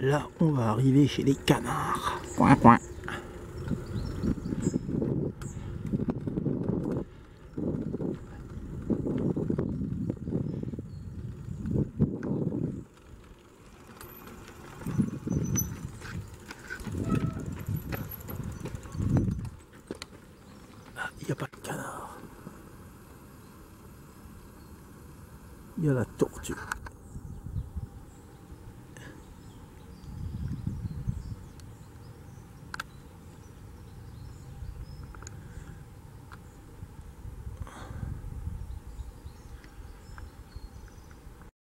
là, on va arriver chez les canards. Point, point. Ah, il n'y a pas de canard. Il y a la tortue.